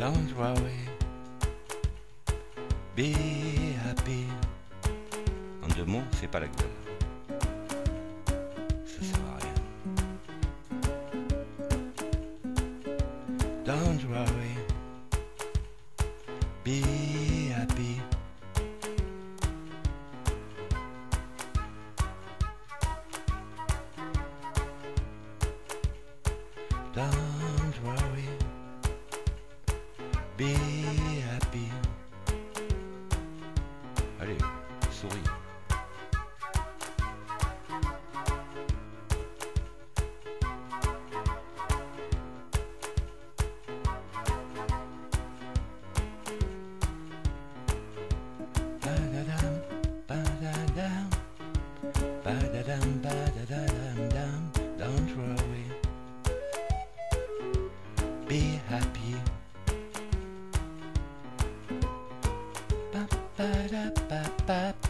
Don't worry. Be happy. En deux mots, fais pas la gueule. Ça sert à rien. Don't worry. Be happy. Souris. Happy.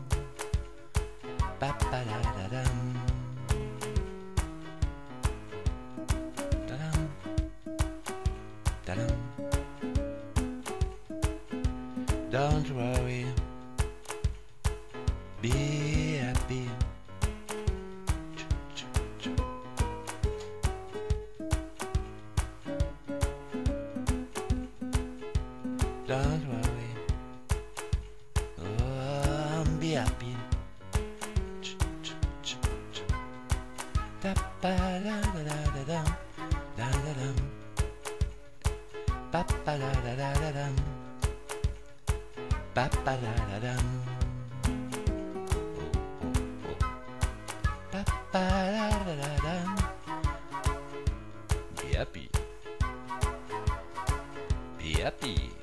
Don't worry. Be happy. Don't worry. Oh, be happy. Be happy. Be happy.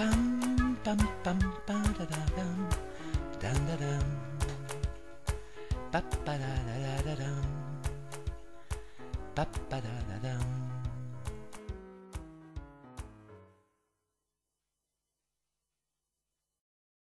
bum bum bum bum da da dum. Ba da dum. Ba ba da da. Da dum. Ba ba da da dum.